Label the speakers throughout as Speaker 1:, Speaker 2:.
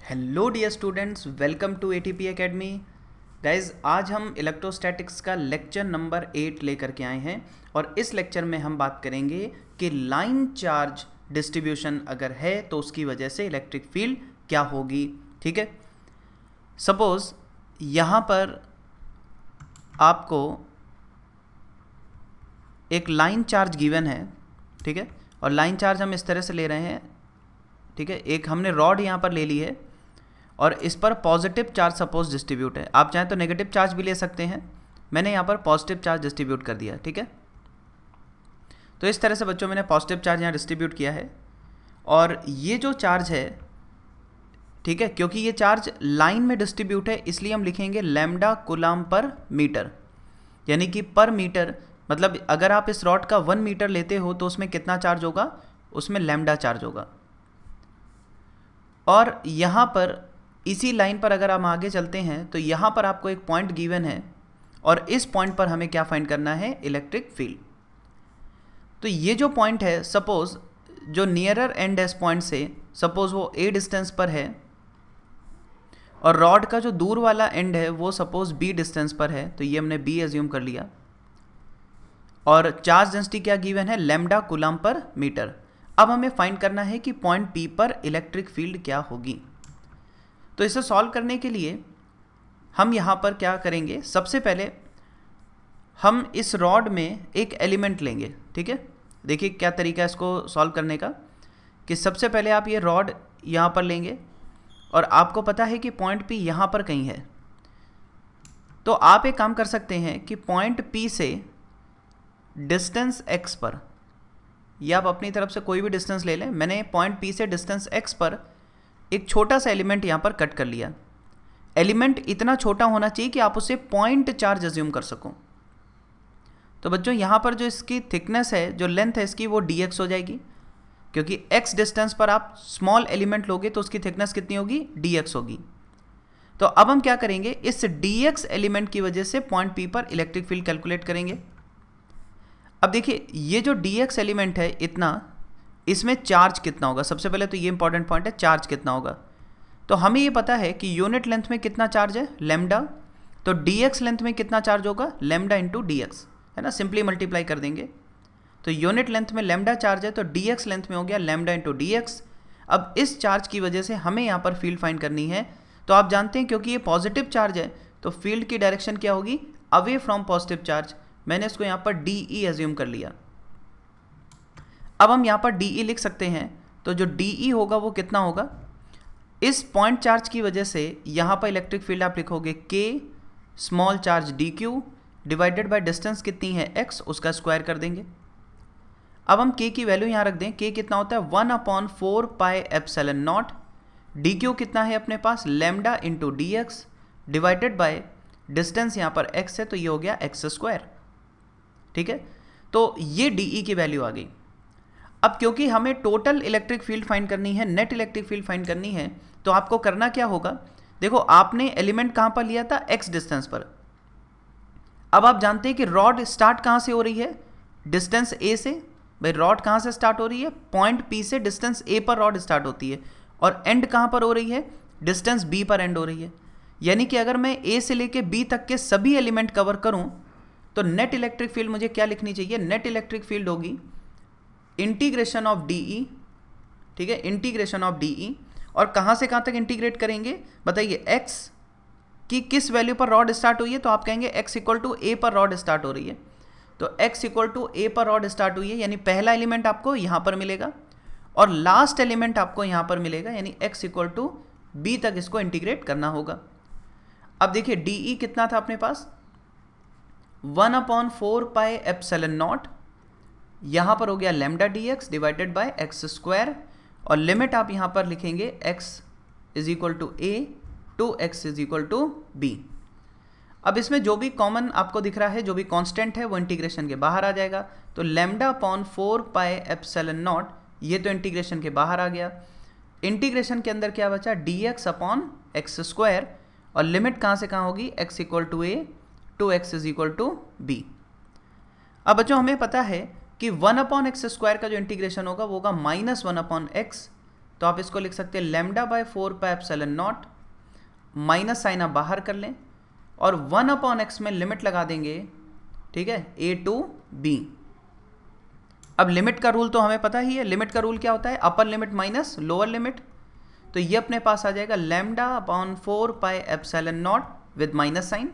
Speaker 1: Hello dear students welcome to A T P academy guys आज हम electrostatics का lecture number eight लेकर के आए हैं और इस लेक्चर में हम बात करेंगे कि लाइन चार्ज डिस्ट्रीब्यूशन अगर है तो उसकी वजह से इलेक्ट्रिक फ़ील्ड क्या होगी, ठीक है? सपोज़ यहाँ पर आपको एक लाइन चार्ज गिवन है, ठीक है? और लाइन चार्ज हम इस तरह से ले रहे हैं, ठीक है? एक हमने रॉड यहाँ पर ले ली है और इस पर पॉजिटिव चार्ज सपोज़ डिस्ट्रीब्यूट है। आप चाहें तो नेगेटिव चार्ज भी ले सकते हैं। मैंने यहाँ पर पॉजिटिव चार्ज डिस्ट्रीब्यूट कर दिया, ठीक है? तो इस तरह से बच्चों, मैंने पॉजिटिव चार्ज यहाँ डिस्ट्रीब्यूट किया है। और ये जो चार्ज है, ठीक है? क्योंकि ये चार्ज लाइन में डिस्ट्रीब्यूट है, इसलिए हम लिखेंगे लेमडा कुलाम पर मीटर यानी कि पर मीटर मतलब अगर आप इस रॉड का वन मीटर लेते हो तो उसमें कितना चार्ज होगा? उसमें लेमडा चार्ज होगा। और यहाँ पर इसी लाइन पर अगर हम आगे चलते हैं तो यहाँ पर आपको एक पॉइंट गिवन है और इस पॉइंट पर हमें क्या फाइंड करना है? इलेक्ट्रिक फ़ील्ड तो ये जो पॉइंट है सपोज़ जो नियरर एंड एस पॉइंट से सपोज़ वो ए डिस्टेंस पर है और रॉड का जो दूर वाला एंड है, वो सपोज़ बी डिस्टेंस पर है तो ये हमने बी एज्यूम कर लिया। और चार्ज डेंसिटी क्या गिवन है? लेमडा कुलम पर मीटर अब हमें फाइंड करना है कि पॉइंट पी पर इलेक्ट्रिक फ़ील्ड क्या होगी। तो इसे सॉल्व करने के लिए हम यहाँ पर क्या करेंगे? सबसे पहले हम इस रॉड में एक एलिमेंट लेंगे, ठीक है? देखिए क्या तरीका है इसको सॉल्व करने का कि सबसे पहले आप ये रॉड यहाँ पर लेंगे और आपको पता है कि पॉइंट पी यहाँ पर कहीं है। तो आप एक काम कर सकते हैं कि पॉइंट पी से डिस्टेंस एक्स पर, या आप अपनी तरफ़ से कोई भी डिस्टेंस ले लें। मैंने पॉइंट पी से डिस्टेंस एक्स पर एक छोटा सा एलिमेंट यहाँ पर कट कर लिया। एलिमेंट इतना छोटा होना चाहिए कि आप उसे पॉइंट चार्ज एज्यूम कर सको। तो बच्चों, यहाँ पर जो इसकी थिकनेस है, जो लेंथ है इसकी, वो डीएक्स हो जाएगी। क्योंकि x डिस्टेंस पर आप स्मॉल एलिमेंट लोगे तो उसकी थिकनेस कितनी होगी? डीएक्स होगी। तो अब हम क्या करेंगे? इस डी एलिमेंट की वजह से पॉइंट पी पर इलेक्ट्रिक फ़ील्ड कैलकुलेट करेंगे। अब देखिए, ये जो डी एलिमेंट है, इतना इसमें चार्ज कितना होगा? सबसे पहले तो ये इंपॉर्टेंट पॉइंट है, चार्ज कितना होगा? तो हमें ये पता है कि यूनिट लेंथ में कितना चार्ज है? लेमडा तो डी लेंथ में कितना चार्ज होगा? लेमडा इंटू डी है ना? सिंपली मल्टीप्लाई कर देंगे। तो यूनिट लेंथ में लेमडा चार्ज है तो डी लेंथ में हो गया लेमडा इंटू डी अब इस चार्ज की वजह से हमें यहाँ पर फ़ील्ड फाइंड करनी है। तो आप जानते हैं क्योंकि ये पॉजिटिव चार्ज है तो फ़ील्ड की डायरेक्शन क्या होगी? अवे फ्रॉम पॉजिटिव चार्ज मैंने इसको यहाँ पर डी ई एज्यूम कर लिया। अब हम यहाँ पर डी ई लिख सकते हैं। तो जो डी ई होगा वो कितना होगा? इस पॉइंट चार्ज की वजह से यहाँ पर इलेक्ट्रिक फ़ील्ड आप लिखोगे के small charge D Q divided by distance कितनी है एक्स उसका स्क्वायर कर देंगे। अब हम के की वैल्यू यहाँ रख दें। के कितना होता है? One upon four pi epsilon naught D Q कितना है अपने पास? Lambda into D x divided by distance यहाँ पर एक्स है तो ये हो गया एक्स स्क्वायर ठीक है? तो ये डी ई की वैल्यू आ गई। अब क्योंकि हमें टोटल इलेक्ट्रिक फ़ील्ड फाइंड करनी है नेट इलेक्ट्रिक फ़ील्ड फाइंड करनी है तो आपको करना क्या होगा? देखो, आपने एलिमेंट कहाँ पर लिया था? एक्स डिस्टेंस पर। अब आप जानते हैं कि रॉड स्टार्ट कहाँ से हो रही है? डिस्टेंस ए से। भाई रॉड कहाँ से स्टार्ट हो रही है? पॉइंट पी से डिस्टेंस ए पर रॉड स्टार्ट होती है। और एंड कहाँ पर हो रही है? डिस्टेंस बी पर एंड हो रही है। यानी कि अगर मैं ए से लेके बी तक के सभी एलिमेंट कवर करूँ तो नेट इलेक्ट्रिक फ़ील्ड मुझे क्या लिखनी चाहिए? नेट इलेक्ट्रिक फ़ील्ड होगी। इंटीग्रेशन ऑफ़ डी ई, ठीक है, इंटीग्रेशन ऑफ़ डी ई, और कहाँ से कहाँ तक इंटीग्रेट करेंगे? बताइए एक्स की किस वैल्यू पर रॉड स्टार्ट हुई है? तो आप कहेंगे एक्स इक्वल टू ए पर रॉड स्टार्ट हो रही है। तो एक्स इक्वल टू ए पर रॉड स्टार्ट हुई है, यानी पहला एलिमेंट आपको यहाँ पर मिलेगा, और लास्ट एलिमेंट आपको यहाँ पर मिलेगा, यानी एक्स इक्वल टू बी तक इसको इंटीग्रेट करना होगा। अब देखिए डी ई कितना था अपने पास? One upon four pi epsilon naught यहाँ पर हो गया lambda D x divided by x square और लिमिट आप यहाँ पर लिखेंगे x is equal to A to x is equal to B अब इसमें जो भी कॉमन आपको दिख रहा है, जो भी कांस्टेंट है, वो इंटीग्रेशन के बाहर आ जाएगा। तो lambda upon four pi epsilon naught ये तो इंटीग्रेशन के बाहर आ गया। इंटीग्रेशन के अंदर क्या बचा? D x upon x square और लिमिट कहाँ से कहाँ होगी? X equal to A to x is equal to B अब बच्चों, हमें पता है कि वन अपॉन एक्स स्क्वायर का जो इंटीग्रेशन होगा वो होगा माइनस वन अपॉन एक्स तो आप इसको लिख सकते हैं lambda by four pi epsilon naught, minus sign आप बाहर कर लें, और वन अपॉन एक्स में लिमिट लगा देंगे, ठीक है, ए टू बी। अब लिमिट का रूल तो हमें पता ही है, लिमिट का रूल क्या होता है? Upper limit minus, lower limit. तो ये अपने पास आ जाएगा lambda upon four pi epsilon naught with minus sign.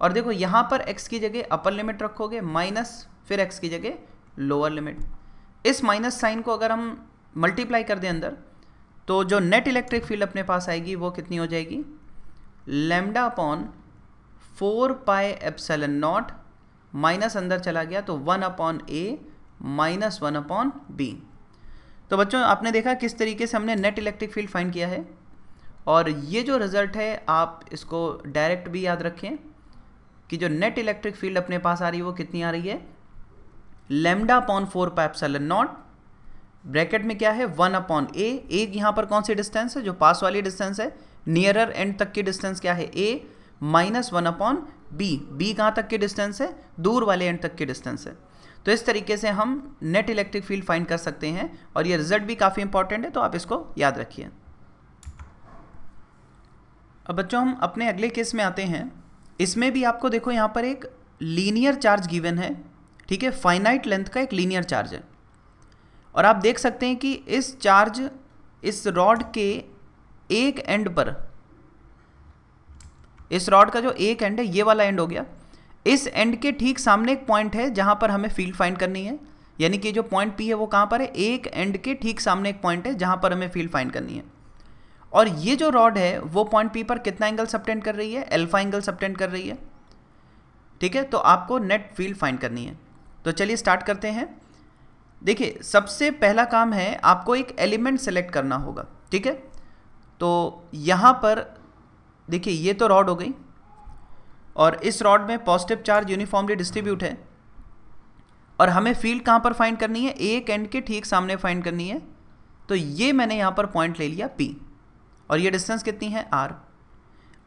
Speaker 1: और देखो, यहाँ पर एक्स की जगह अपर लिमिट रखोगे, माइनस फिर x की जगह लोअर लिमिट इस माइनस साइन को अगर हम मल्टीप्लाई कर दें अंदर तो जो नेट इलेक्ट्रिक फ़ील्ड अपने पास आएगी, वो कितनी हो जाएगी? Lambda upon four pi epsilon naught minus अंदर चला गया तो one upon A minus one upon B तो बच्चों, आपने देखा किस तरीके से हमने नेट इलेक्ट्रिक फ़ील्ड फाइंड किया है? और ये जो रिज़ल्ट है, आप इसको डायरेक्ट भी याद रखें कि जो नेट इलेक्ट्रिक फ़ील्ड अपने पास आ रही है, वो कितनी आ रही है? Lambda upon four epsilon naught bracket में क्या है? वन अपॉन ए एक यहाँ पर कौन सी डिस्टेंस है? जो पास वाली डिस्टेंस है नियरर एंड तक की डिस्टेंस क्या है? A minus one upon B B कहाँ तक की डिस्टेंस है? दूर वाले एंड तक की डिस्टेंस है। तो इस तरीके से हम नेट इलेक्ट्रिक फ़ील्ड फाइंड कर सकते हैं और ये रिज़ल्ट भी काफ़ी इंपॉर्टेंट है तो आप इसको याद रखिए। अब बच्चों, हम अपने अगले केस में आते हैं। इसमें भी आपको देखो, यहाँ पर एक लीनियर चार्ज गिवन है। ठीक है? फाइनाइट लेंथ का एक लीनियर चार्ज है। और आप देख सकते हैं कि इस चार्ज इस रॉड के एक एंड पर, इस रॉड का जो एक एंड है, ये वाला एंड हो गया। इस एंड के ठीक सामने एक पॉइंट है जहाँ पर हमें फ़ील्ड फाइंड करनी है। यानी कि जो पॉइंट पी है वो कहाँ पर है? एक एंड के ठीक सामने एक पॉइंट है जहाँ पर हमें फ़ील्ड फाइंड करनी है। और ये जो रॉड है, वो पॉइंट पी पर कितना एंगल सबटेंड कर रही है? एल्फा एंगल सबटेंड कर रही है। ठीक है? तो आपको नेट फ़ील्ड फाइंड करनी है। तो चलिए स्टार्ट करते हैं। देखिए, सबसे पहला काम है, आपको एक एलिमेंट सेलेक्ट करना होगा, ठीक है? तो यहाँ पर, देखिए, ये तो रॉड हो गई, और इस रॉड में पॉजिटिव चार्ज यूनिफॉर्मली डिस्ट्रीब्यूट है, और हमें फ़ील्ड कहाँ पर फाइंड करनी है? एक एंड के ठीक सामने फाइंड करनी है तो ये मैंने यहाँ पर पॉइंट ले लिया पी और ये डिस्टेंस कितनी है? आर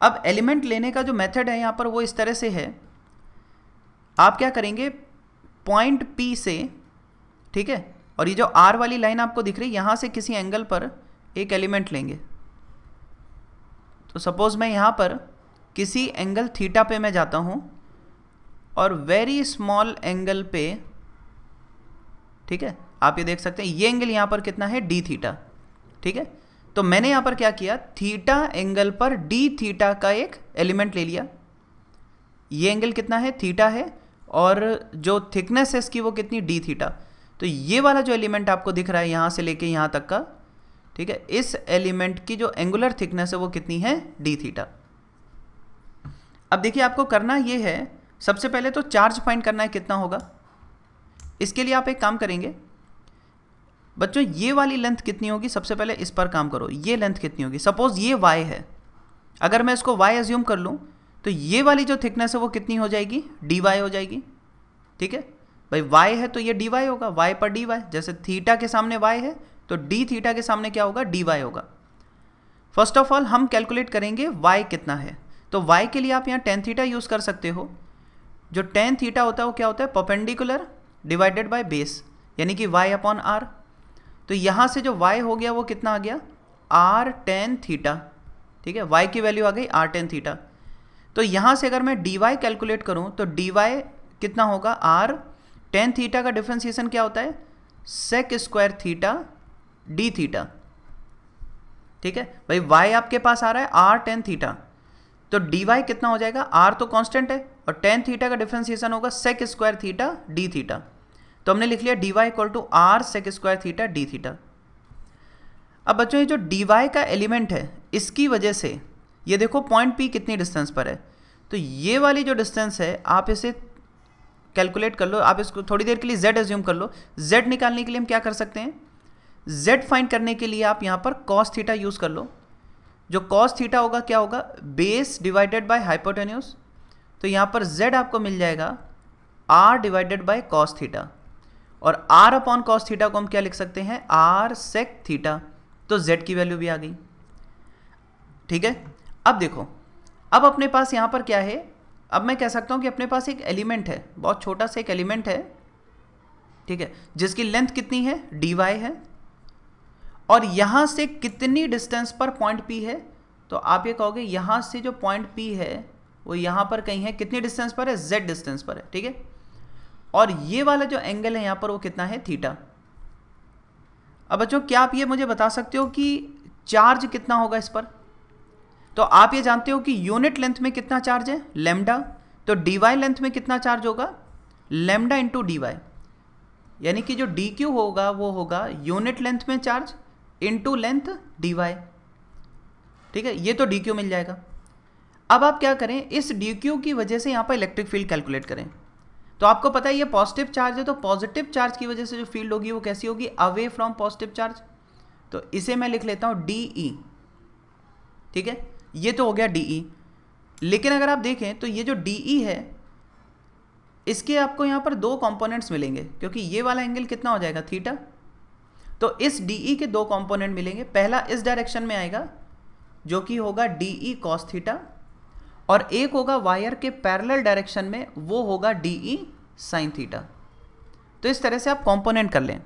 Speaker 1: अब एलिमेंट लेने का जो मेथड है यहाँ पर वो इस तरह से है। आप क्या करेंगे? पॉइंट पी से, ठीक है, और ये जो आर वाली लाइन आपको दिख रही है यहाँ से किसी एंगल पर एक एलिमेंट लेंगे। तो सपोज़ मैं यहाँ पर किसी एंगल थीटा पे मैं जाता हूँ, और वेरी स्मॉल एंगल पे, ठीक है, आप ये देख सकते हैं, ये एंगल यहाँ पर कितना है डी थीटा ठीक है। तो मैंने यहाँ पर क्या किया थीटा एंगल पर डी थीटा का एक एलिमेंट ले लिया। ये एंगल कितना है थीटा है और जो थिकनेस है इसकी वो कितनी डी थीटा तो ये वाला जो एलिमेंट आपको दिख रहा है यहाँ से लेके यहाँ तक का, ठीक है, इस एलिमेंट की जो एंगुलर थिकनेस है वो कितनी है? डी थीटा अब देखिए, आपको करना ये है, सबसे पहले तो चार्ज फाइंड करना है कितना होगा। इसके लिए आप एक काम करेंगे, बच्चों, ये वाली लेंथ कितनी होगी? सबसे पहले इस पर काम करो, ये लेंथ कितनी होगी? सपोज़ ये वाई है, अगर मैं इसको वाई एज्यूम कर लूँ तो ये वाली जो थिकनेस है वो कितनी हो जाएगी? डी वाई हो जाएगी। ठीक है? भाई वाई है तो ये डी वाई होगा। वाई पर डी वाई जैसे थीटा के सामने वाई है तो डी थीटा के सामने क्या होगा? डी वाई होगा। फ़र्स्ट ऑफ़ ऑल हम कैलकुलेट करेंगे वाई कितना है। तो वाई के लिए आप यहाँ टेन थीटा यूज़ कर सकते हो। जो टेन थीटा होता है, वो क्या होता है? परपेंडिकुलर डिवाइडेड बाय बेस यानी कि वाई अपॉन आर तो यहाँ से जो वाई हो गया, वो कितना आ गया? आर टेन थीटा ठीक है? वाई की वैल्यू आ गई आर टेन थीटा तो यहाँ से अगर मैं डी वाई कैलकुलेट करूँ तो डी वाई कितना होगा? आर टेन थीटा का डिफ्रेंसिएशन क्या होता है? Sec square theta D theta ठीक है? भाई वाई आपके पास आ रहा है आर टेन थीटा तो डी वाई कितना हो जाएगा? आर तो कांस्टेंट है, और टेन थीटा का डिफ्रेंसिएशन होगा sec square theta D theta तो हमने लिख लिया D Y equal to R sec square theta D theta अब बच्चों, ये जो डी वाई का एलिमेंट है, इसकी वजह से ये देखो पॉइंट पी कितनी डिस्टेंस पर है। तो ये वाली जो डिस्टेंस है, आप इसे कैलकुलेट कर लो। आप इसको थोड़ी देर के लिए जेड एज्यूम कर लो। जेड निकालने के लिए हम क्या कर सकते हैं? जेड फाइंड करने के लिए आप यहाँ पर कॉस थीटा यूज़ कर लो। जो कॉस थीटा होगा, क्या होगा? बेस डिवाइडेड बाय हाइपोटेन्यूस तो यहाँ पर जेड आपको मिल जाएगा R divided by cos theta और आर अपॉन कॉस थीटा को हम क्या लिख सकते हैं? आर सेक थीटा तो जेड की वैल्यू भी आ गई। ठीक है? अब देखो, अब अपने पास यहाँ पर क्या है? अब मैं कह सकता हूँ कि अपने पास एक एलिमेंट है, बहुत छोटा सा एक एलिमेंट है, ठीक है? जिसकी लेंथ कितनी है? डी वाई है। और यहाँ से कितनी डिस्टेंस पर पॉइंट पी है? तो आप ये कहोगे, यहाँ से जो पॉइंट पी है, वो यहाँ पर कहीं है, कितनी डिस्टेंस पर है? जेड डिस्टेंस पर है, ठीक है? और ये वाला जो एंगल है यहाँ पर वो कितना है? थीटा अब बच्चों, क्या आप ये मुझे बता सकते हो कि चार्ज कितना होगा इस पर? तो आप ये जानते हो कि यूनिट लेंथ में कितना चार्ज है? लेमडा तो डी वाई लेंथ में कितना चार्ज होगा? लेमडा इंटू डी वाई यानी कि जो डी क्यू होगा, वो होगा यूनिट लेंथ में charge into length D Y ठीक है? ये तो डी क्यू मिल जाएगा। अब आप क्या करें? इस डी क्यू की वजह से यहाँ पर इलेक्ट्रिक फ़ील्ड कैलकुलेट करें। तो आपको पता है ये पॉजिटिव चार्ज है तो पॉजिटिव चार्ज की वजह से जो फ़ील्ड होगी वो कैसी होगी? अवे फ्रॉम पॉजिटिव चार्ज तो इसे मैं लिख लेता हूँ डी ई ठीक है? ये तो हो गया डी ई लेकिन अगर आप देखें तो ये जो डी ई है, इसके आपको यहाँ पर दो कंपोनेंट्स मिलेंगे, क्योंकि ये वाला एंगल कितना हो जाएगा? थीटा तो इस डी ई के दो कंपोनेंट मिलेंगे। पहला इस डायरेक्शन में आएगा, जो कि होगा डी ई कॉस थीटा और एक होगा वायर के पैरेलल डायरेक्शन में, वो होगा डी ई साइन थीटा तो इस तरह से आप कंपोनेंट कर लें।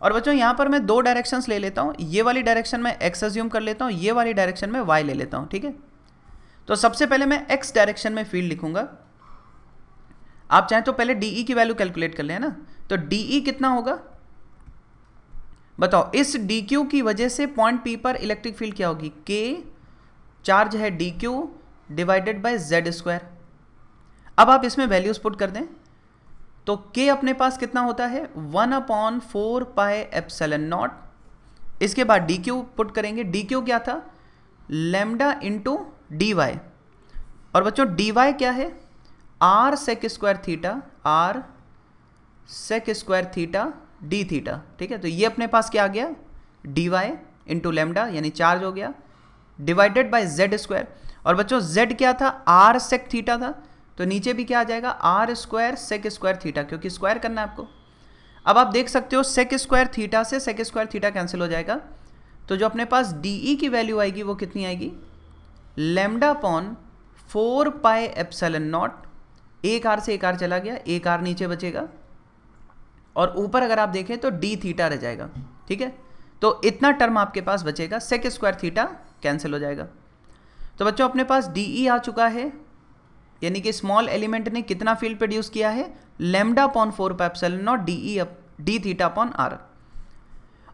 Speaker 1: और बच्चों, यहाँ पर मैं दो डायरेक्शंस ले लेता हूँ। ये वाली डायरेक्शन में एक्स अज्यूम कर लेता हूँ, ये वाली डायरेक्शन में वाई ले लेता हूँ, ठीक है? तो सबसे पहले मैं एक्स डायरेक्शन में फ़ील्ड लिखूँगा। आप चाहें तो पहले डीई की वैल्यू कैलकुलेट कर लें ना? तो डीई कितना होगा? बताओ, इस डी क्यू की वजह से पॉइंट पी पर इलेक्ट्रिक फ़ील्ड क्या होगी? के चार्ज है D Q divided by Z square अब आप इसमें वैल्यूज़ पुट कर दें। तो के अपने पास कितना होता है? One upon four pi epsilon naught. इसके बाद डी क्यू पुट करेंगे? डी क्यू क्या था? लेमडा इंटू डी वाई और बच्चों डी वाई क्या है? R sec square theta R sec square theta D theta ठीक है? तो ये अपने पास क्या आ गया? डी वाई इंटू लेमडा यानी चार्ज हो गया। डिवाइडेड बाय जेड स्क्वायर और बच्चों, z क्या था? आर सेक थीटा था। तो नीचे भी क्या आ जाएगा? R square sec square theta क्योंकि स्क्वायर करना है आपको। अब आप देख सकते हो सेक स्क्वायर थीटा से सेक स्क्वायर थीटा कैंसिल हो जाएगा। तो जो अपने पास डी ई की वैल्यू आएगी, वो कितनी आएगी? Lambda upon four pi epsilon naught एक आर से एक आर चला गया, एक आर नीचे बचेगा। और ऊपर अगर आप देखें तो डी थीटा रह जाएगा, ठीक है? तो इतना टर्म आपके पास बचेगा सेक स्क्वायर थीटा कैंसिल हो जाएगा। तो बच्चों, अपने पास डी ई आ चुका है यानी कि स्मॉल एलिमेंट ने कितना फ़ील्ड प्रोड्यूस किया है? Lambda upon four pi epsilon naught D D theta upon R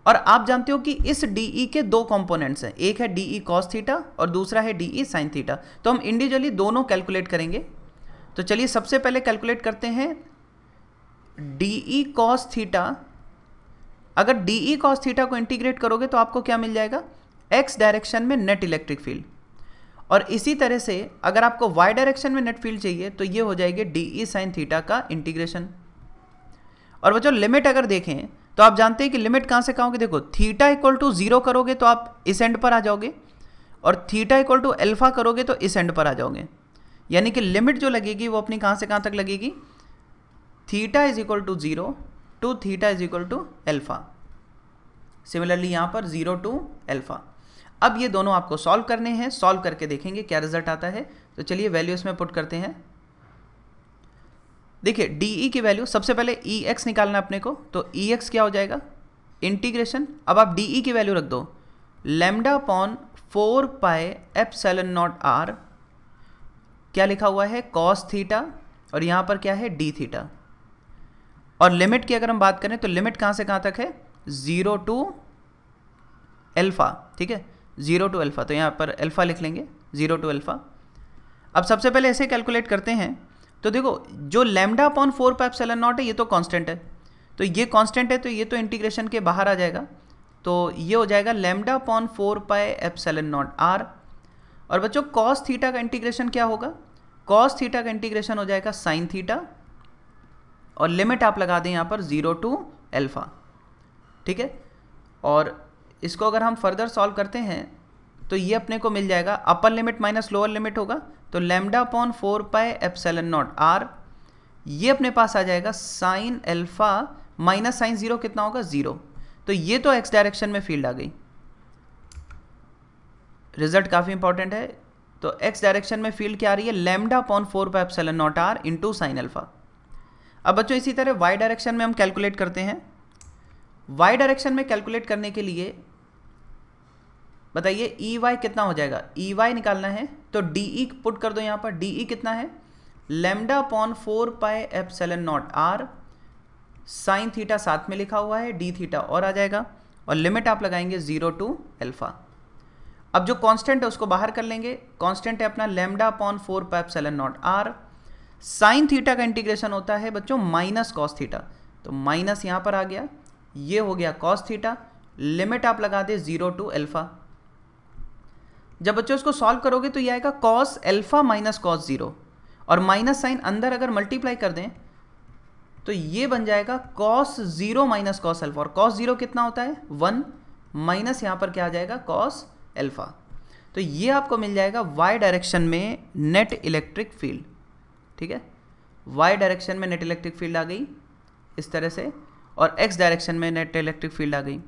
Speaker 1: और आप जानते हो कि इस डीई के दो कंपोनेंट्स हैं। एक है डी ई थीटा और दूसरा है डी ई साइन थीटा तो हम इंडिविजुअली दोनों कैलकुलेट करेंगे। तो चलिए सबसे पहले कैलकुलेट करते हैं। डी ई थीटा अगर डी ई थीटा को इंटीग्रेट करोगे तो आपको क्या मिल जाएगा? एक्स डायरेक्शन में नेट इलेक्ट्रिक फ़ील्ड और इसी तरह से अगर आपको वाई डायरेक्शन में नेट फ़ील्ड चाहिए तो ये हो जाएगी डी ई साइन थीटा का इंटीग्रेशन और बच्चों लिमिट अगर देखें तो आप जानते हैं कि लिमिट कहाँ से कहोगे देखो थीटा इक्वल टू ज़ीरो करोगे तो आप इस एंड पर आ जाओगे और थीटा इक्वल टू एल्फा करोगे तो इस एंड पर आ जाओगे. यानी कि लिमिट जो लगेगी, वो अपनी कहाँ से कहाँ तक लगेगी? Theta is equal to zero to theta is equal to alpha similarly यहाँ पर ज़ीरो टू एल्फा अब ये दोनों आपको सॉल्व करने हैं सॉल्व करके देखेंगे क्या रिज़ल्ट आता है। तो चलिए वैल्यू इसमें पुट करते हैं। देखिए डी ई की वैल्यू सबसे पहले ई एक्स निकालना अपने को तो ई एक्स क्या हो जाएगा? इंटीग्रेशन अब आप डी ई की वैल्यू रख दो। Lambda upon four pi epsilon naught R क्या लिखा हुआ है? कॉस थीटा और यहाँ पर क्या है? डी थीटा और लिमिट की अगर हम बात करें तो लिमिट कहाँ से कहाँ तक है? ज़ीरो टू एल्फा ठीक है? ज़ीरो टू अल्फ़ा तो यहाँ पर अल्फ़ा लिख लेंगे, ज़ीरो टू अल्फ़ा। अब सबसे पहले ऐसे कैलकुलेट करते हैं तो देखो, जो lambda upon four pi epsilon naught है, ये तो कांस्टेंट है। तो ये कांस्टेंट है तो ये तो इंटीग्रेशन के बाहर आ जाएगा। तो ये हो जाएगा lambda upon four pi epsilon naught R. और बच्चों, कॉस थीटा का इंटीग्रेशन क्या होगा? कॉस थीटा का इंटीग्रेशन हो जाएगा साइन थीटा। और लिमिट आप लगा दें यहाँ पर, ज़ीरो टू एल्फ़ा ठीक है? और इसको अगर हम फर्दर सॉल्व करते हैं तो ये अपने को मिल जाएगा। Upper limit minus lower limit होगा। तो lambda upon four pi epsilon naught R ये अपने पास आ जाएगा। Sine alpha minus sine zero कितना होगा? ज़ीरो तो ये तो एक्स डायरेक्शन में फ़ील्ड आ गई। रिज़ल्ट काफ़ी इंपॉर्टेंट है। तो एक्स डायरेक्शन में फ़ील्ड क्या आ रही है? Lambda upon four pi epsilon naught R into sine alpha अब बच्चों, इसी तरह वाई डायरेक्शन में हम कैलकुलेट करते हैं। वाई डायरेक्शन में कैलकुलेट करने के लिए, बताइए ई e वाई कितना हो जाएगा? ई e वाई निकालना है तो डी ई पुट कर दो यहाँ पर। डी ई e कितना है? Lambda upon four pi epsilon naught R sine theta साथ में लिखा हुआ है डी थीटा और आ जाएगा, और लिमिट आप लगाएँगे ज़ीरो टू एल्फा अब जो कांस्टेंट है उसको बाहर कर लेंगे। कांस्टेंट है अपना lambda upon four pi epsilon naught R sine theta का इंटीग्रेशन होता है, बच्चों माइनस कॉस थीटा तो माइनस यहाँ पर आ गया। ये हो गया कॉस थीटा लिमिट आप लगा दे ज़ीरो टू एल्फा जब बच्चों इसको सॉल्व करोगे तो ये आएगा cos alpha minus cos zero और माइनस साइन अंदर अगर मल्टीप्लाई कर दें तो ये बन जाएगा cos zero minus cos alpha और कॉस ज़ीरो कितना होता है? वन माइनस यहाँ पर क्या आ जाएगा? कॉस एल्फा तो ये आपको मिल जाएगा वाई डायरेक्शन में नेट इलेक्ट्रिक फ़ील्ड ठीक है? वाई डायरेक्शन में नेट इलेक्ट्रिक फ़ील्ड आ गई। इस तरह से और एक्स डायरेक्शन में नेट इलेक्ट्रिक फ़ील्ड आ गई।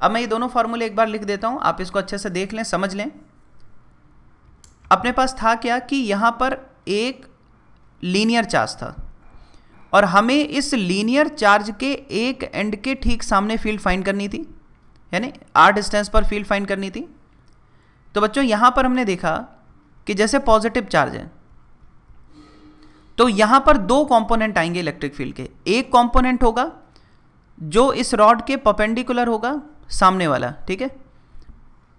Speaker 1: अब मैं ये दोनों फार्मूले एक बार लिख देता हूँ, आप इसको अच्छे से देख लें, समझ लें। अपने पास था क्या कि यहाँ पर एक लीनियर चार्ज था और हमें इस लीनियर चार्ज के एक एंड के ठीक सामने फ़ील्ड फाइंड करनी थी, यानी आर डिस्टेंस पर फ़ील्ड फाइंड करनी थी। तो बच्चों, यहाँ पर हमने देखा कि जैसे पॉजिटिव चार्ज है तो यहाँ पर दो कंपोनेंट आएँगे इलेक्ट्रिक फ़ील्ड के। एक कंपोनेंट होगा जो इस रॉड के पपेंडिकुलर होगा, सामने वाला, ठीक है?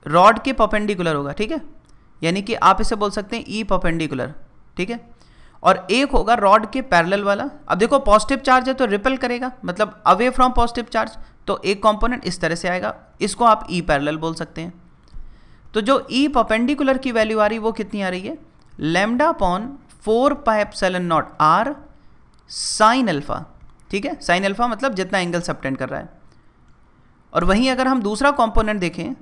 Speaker 1: रॉड के पपेंडिकुलर होगा, ठीक है? यानी कि आप इसे बोल सकते हैं ई e पपेंडिकुलर ठीक है? और एक होगा रॉड के पैरेलल वाला। अब देखो पॉजिटिव चार्ज है तो रिपल करेगा मतलब अवे फ्रॉम पॉजिटिव चार्ज तो एक कंपोनेंट इस तरह से आएगा। इसको आप ई e पैरेलल बोल सकते हैं। तो जो ई e पपेंडिकुलर की वैल्यू आ रही है, वो कितनी आ रही है? Lambda upon four pi epsilon naught R sine alpha ठीक है? साइन अल्फ़ा मतलब जितना एंगल सबटेंड कर रहा है। और वहीं अगर हम दूसरा कंपोनेंट देखें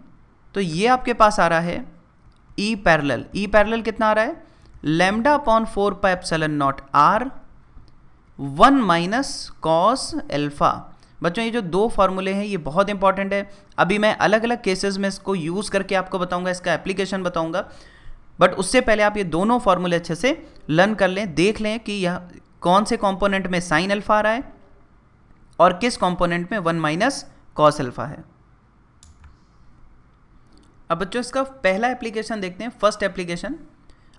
Speaker 1: तो ये आपके पास आ रहा है ई पैरेलल ई पैरेलल कितना आ रहा है? Lambda upon four pi epsilon naught R one minus cos alpha बच्चों, ये जो दो फॉर्मूले हैं, ये बहुत इंपॉर्टेंट है। अभी मैं अलग अलग केसेस में इसको यूज़ करके आपको बताऊँगा, इसका एप्लीकेशन बताऊँगा। बट उससे पहले आप ये दोनों फॉर्मूले अच्छे से लर्न कर लें, देख लें कि यह कौन से कंपोनेंट में साइन अल्फ़ा आ रहा है। और किस कंपोनेंट में वन माइनस कॉस अल्फ़ा है? अब बच्चों, इसका पहला एप्लीकेशन देखते हैं फ़र्स्ट एप्लीकेशन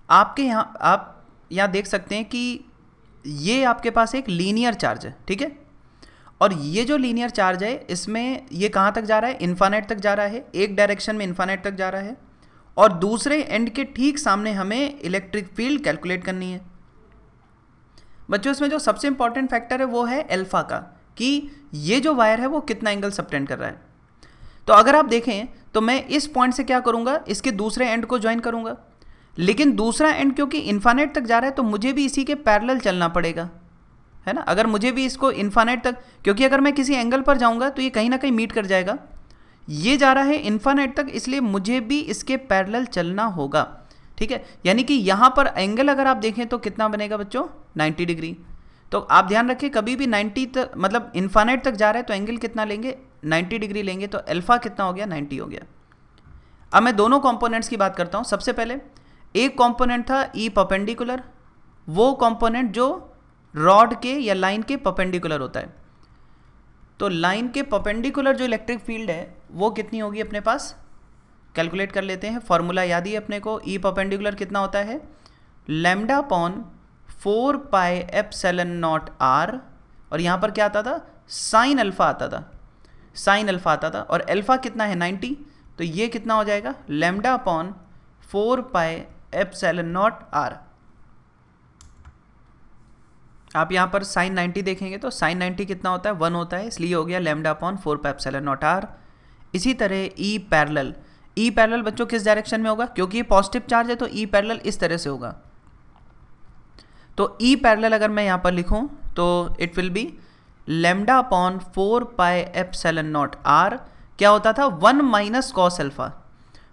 Speaker 1: आपके यहाँ, आप यहाँ देख सकते हैं कि ये आपके पास एक लीनियर चार्ज है, ठीक है? और ये जो लीनियर चार्ज है, इसमें ये कहाँ तक जा रहा है? इन्फानेट तक जा रहा है, एक डायरेक्शन में इन्फानेट तक जा रहा है। और दूसरे एंड के ठीक सामने हमें इलेक्ट्रिक फ़ील्ड कैलकुलेट करनी है। बच्चों, इसमें जो सबसे इंपॉर्टेंट फैक्टर है, वो है एल्फा का। कि ये जो वायर है वो कितना एंगल सबटेंड कर रहा है। तो अगर आप देखें तो मैं इस पॉइंट से क्या करूँगा? इसके दूसरे एंड को ज्वाइन करूँगा। लेकिन दूसरा एंड क्योंकि इन्फानेट तक जा रहा है तो मुझे भी इसी के पैरेलल चलना पड़ेगा। है ना? अगर मुझे भी इसको इन्फानेट तक, क्योंकि अगर मैं किसी एंगल पर जाऊँगा तो ये कहीं ना कहीं मीट कर जाएगा। ये जा रहा है इन्फानेट तक, इसलिए मुझे भी इसके पैरेलल चलना होगा। ठीक है? यानी कि यहाँ पर एंगल अगर आप देखें तो कितना बनेगा बच्चों? 90 डिग्री तो आप ध्यान रखिए, कभी भी 90 तक मतलब इन्फानेट तक जा रहा है तो एंगल कितना लेंगे? 90 डिग्री लेंगे तो अल्फ़ा कितना हो गया? 90 हो गया। अब मैं दोनों कंपोनेंट्स की बात करता हूँ। सबसे पहले, एक कंपोनेंट था ई e वो कंपोनेंट जो रॉड के या लाइन के पपेंडिकुलर होता है। तो लाइन के पपेंडिकुलर जो इलेक्ट्रिक फ़ील्ड है, वो कितनी होगी अपने पास? कैलकुलेट कर लेते हैं। फॉर्मूला याद ही अपने को ई e कितना होता है? Lambda upon four pi epsilon naught R और यहाँ पर क्या आता था? साइन अल्फ़ा आता था। साइन अल्फ़ा आता था। और अल्फ़ा कितना है? 90 तो ये कितना हो जाएगा? Lambda upon four pi epsilon naught R आप यहाँ पर साइन 90 देखेंगे तो साइन 90 कितना होता है? वन होता है, इसलिए हो गया lambda upon four pi epsilon naught R इसी तरह ई पैरल ई पैरल बच्चों किस डायरेक्शन में होगा? क्योंकि ये पॉजिटिव चार्ज है तो ई पैरल इस तरह से होगा। तो ई e पैरल अगर मैं यहाँ पर लिखूं तो it will be lambda upon four pi epsilon naught R क्या होता था? वन माइनस कॉस एल्फा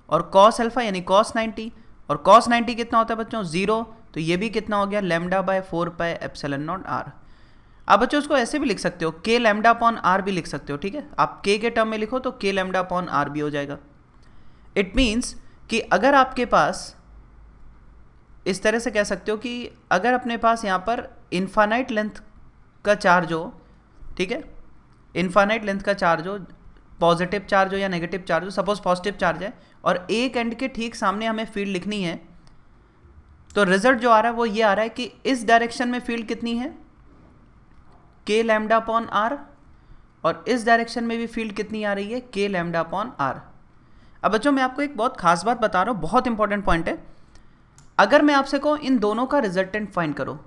Speaker 1: और कॉस एल्फा यानी कॉस 90 और कॉस 90 कितना होता है बच्चों? ज़ीरो तो ये भी कितना हो गया? Lambda by four pi epsilon naught R आप बच्चों उसको ऐसे भी लिख सकते हो के लेमडा पॉन आर भी लिख सकते हो, ठीक है? आप के के टर्म में लिखो तो के लेमडा पॉन आर भी हो जाएगा। इट मीन्स कि अगर आपके पास इस तरह से कह सकते हो कि अगर अपने पास यहाँ पर इन्फानाइट लेंथ का चार्ज हो, ठीक है? इन्फानाइट लेंथ का चार्ज हो पॉजिटिव चार्ज हो या नेगेटिव चार्ज हो सपोज़ पॉजिटिव चार्ज है, और एक एंड के ठीक सामने हमें फ़ील्ड लिखनी है तो रिज़ल्ट जो आ रहा है वो ये आ रहा है कि इस डायरेक्शन में फ़ील्ड कितनी है? के लैमडा अपॉन आर और इस डायरेक्शन में भी फ़ील्ड कितनी आ रही है? के लैमडा अपॉन आर अब बच्चों, मैं आपको एक बहुत खास बात बता रहा हूँ, बहुत इंपॉर्टेंट पॉइंट है। अगर मैं आपसे कहूँ, इन दोनों का रिजल्टेंट फाइंड करो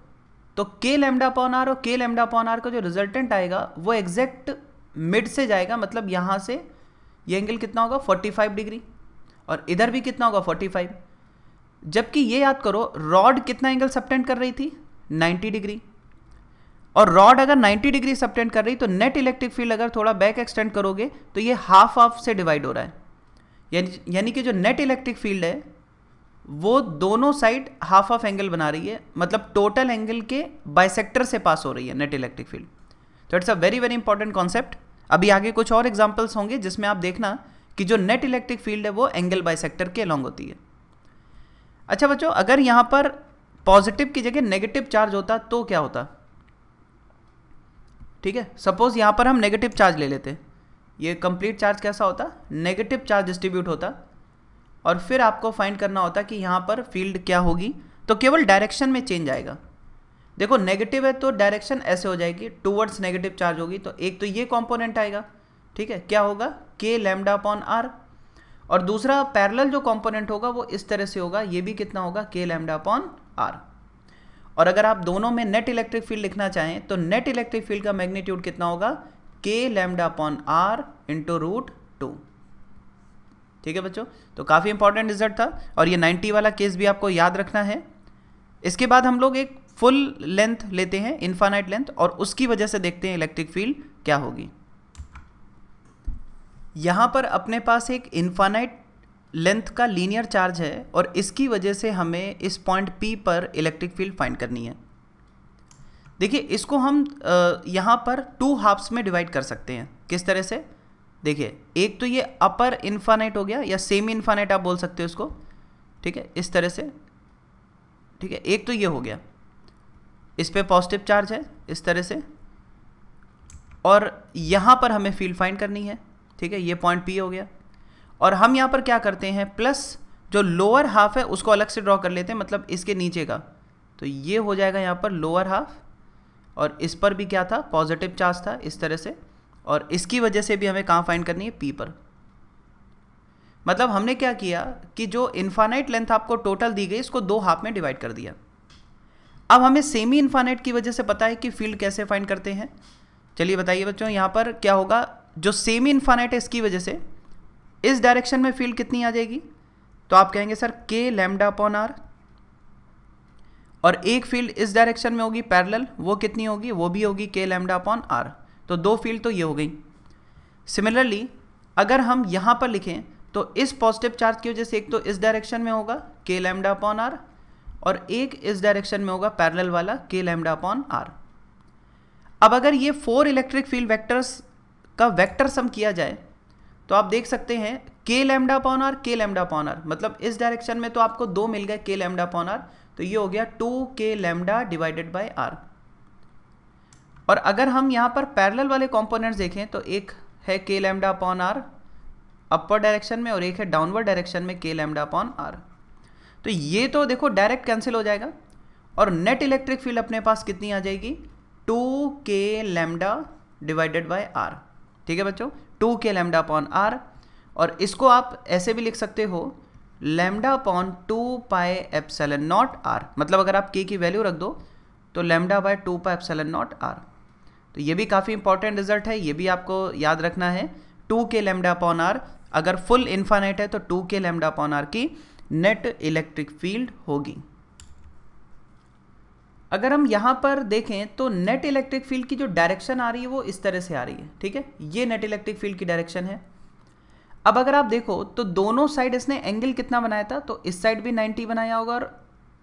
Speaker 1: तो के लेमडा अपॉन आर और के लेमडा अपॉन आर का जो रिजल्टेंट आएगा, वो एग्जैक्ट मिड से जाएगा मतलब यहाँ से ये एंगल कितना होगा? 45 डिग्री और इधर भी कितना होगा? 45 जबकि ये याद करो रॉड कितना एंगल सबटेंड कर रही थी? 90 डिग्री और रॉड अगर 90 डिग्री सबटेंड कर रही तो नेट इलेक्ट्रिक फ़ील्ड अगर थोड़ा बैक एक्सटेंड करोगे तो ये हाफ़ हाफ़ से डिवाइड हो रहा है। यानी कि जो नेट इलेक्ट्रिक फ़ील्ड है वो दोनों साइड हाफ़ ऑफ़ एंगल बना रही है। मतलब टोटल एंगल के बाइसेक्टर से पास हो रही है नेट इलेक्ट्रिक फ़ील्ड तो it's a very very important concept अभी आगे कुछ और एग्जाम्पल्स होंगे जिसमें आप देखना कि जो नेट इलेक्ट्रिक फ़ील्ड है वो एंगल बाइसेक्टर के अलॉन्ग होती है। अच्छा बच्चों, अगर यहाँ पर पॉजिटिव की जगह नेगेटिव चार्ज होता तो क्या होता? ठीक है सपोज़ यहाँ पर हम नेगेटिव चार्ज ले लेते। ये कंप्लीट चार्ज कैसा होता? नेगेटिव चार्ज डिस्ट्रीब्यूट होता। और फिर आपको फाइंड करना होता है कि यहाँ पर फ़ील्ड क्या होगी तो केवल डायरेक्शन में चेंज आएगा। देखो नेगेटिव है तो डायरेक्शन ऐसे हो जाएगी टूवर्ड्स नेगेटिव चार्ज होगी तो एक तो ये कॉम्पोनेंट आएगा, ठीक है? क्या होगा? के लेमडा अपॉन आर और दूसरा पैरेलल जो कॉम्पोनेंट होगा, वो इस तरह से होगा, ये भी कितना होगा? के लेमडा अपॉन आर और अगर आप दोनों में नेट इलेक्ट्रिक फ़ील्ड लिखना चाहें तो नेट इलेक्ट्रिक फ़ील्ड का मैग्नीट्यूड कितना होगा? K lambda upon R into root two ठीक है बच्चों? तो काफ़ी इंपॉर्टेंट रिज़ल्ट था और ये 90 वाला केस भी आपको याद रखना है। इसके बाद हम लोग एक फुल लेंथ लेते हैं इन्फानाइट लेंथ और उसकी वजह से देखते हैं इलेक्ट्रिक फ़ील्ड क्या होगी। यहाँ पर अपने पास एक इन्फानाइट लेंथ का लीनियर चार्ज है और इसकी वजह से हमें इस पॉइंट पी पर इलेक्ट्रिक फ़ील्ड फाइंड करनी है। देखिए, इसको हम यहाँ पर टू हाफ्स में डिवाइड कर सकते हैं। किस तरह से? देखिए, एक तो ये अपर इन्फानाइट हो गया, या सेमी इन्फानाइट आप बोल सकते हो इसको। ठीक है, इस तरह से। ठीक है, एक तो ये हो गया। इस पर पॉजिटिव चार्ज है, इस तरह से। और यहाँ पर हमें फ़ील्ड फाइंड करनी है। ठीक है, ये पॉइंट पी हो गया। और हम यहाँ पर क्या करते हैं प्लस जो लोअर हाफ़ है, उसको अलग से ड्रॉ कर लेते हैं मतलब इसके नीचे का। तो ये हो जाएगा यहाँ पर लोअर हाफ़ और इस पर भी क्या था पॉजिटिव चार्ज था, इस तरह से। और इसकी वजह से भी हमें कहाँ फाइंड करनी है? पी पर। मतलब हमने क्या किया कि जो इन्फानाइट लेंथ आपको टोटल दी गई, इसको दो हाफ़ में डिवाइड कर दिया। अब हमें सेमी इन्फानाइट की वजह से पता है कि फ़ील्ड कैसे फाइंड करते हैं। चलिए बताइए बच्चों, यहाँ पर क्या होगा? जो सेमी इन्फानाइट है, इसकी वजह से इस डायरेक्शन में फ़ील्ड कितनी आ जाएगी? तो आप कहेंगे, सर के लेमडा अपॉन आर और एक फ़ील्ड इस डायरेक्शन में होगी पैरेलल वो कितनी होगी? वो भी होगी के लेमडा अपॉन आर तो दो फ़ील्ड तो ये हो गई। सिमिलरली अगर हम यहाँ पर लिखें तो इस पॉजिटिव चार्ज की वजह से एक तो इस डायरेक्शन में होगा के लैमडा अपॉन आर और एक इस डायरेक्शन में होगा पैरेलल वाला के लैमडा अपॉन आर अब अगर ये फोर इलेक्ट्रिक फ़ील्ड वेक्टर्स का वेक्टर सम किया जाए तो आप देख सकते हैं K lambda upon R K lambda upon R मतलब इस डायरेक्शन में तो आपको दो मिल गए के लैमडा अपॉन आर तो ये हो गया टू के लैमडा डिवाइडेड बाई आर और अगर हम यहाँ पर पैरेलल वाले कंपोनेंट्स देखें तो एक है K lambda upon R upper direction में, और एक है डाउनवर्ड डायरेक्शन में के लैमडा अपॉन आर तो ये तो देखो डायरेक्ट कैंसिल हो जाएगा, और नेट इलेक्ट्रिक फ़ील्ड अपने पास कितनी आ जाएगी? टू के लैमडा डिवाइडेड बाय आर ठीक है बच्चों? टू के लैमडा अपॉन आर और इसको आप ऐसे भी लिख सकते हो lambda upon two pi epsilon naught R मतलब अगर आप के की वैल्यू रख दो तो lambda by two pi epsilon naught R तो ये भी काफ़ी इंपॉर्टेंट रिज़ल्ट है, ये भी आपको याद रखना है। Two K lambda upon R अगर फुल इन्फानाइट है तो two K lambda upon R की नेट इलेक्ट्रिक फ़ील्ड होगी। अगर हम यहाँ पर देखें तो नेट इलेक्ट्रिक फ़ील्ड की जो डायरेक्शन आ रही है वो इस तरह से आ रही है, ठीक है? ये नेट इलेक्ट्रिक फ़ील्ड की डायरेक्शन है। अब अगर आप देखो तो दोनों साइड इसने एंगल कितना बनाया था तो इस साइड भी 90 बनाया होगा और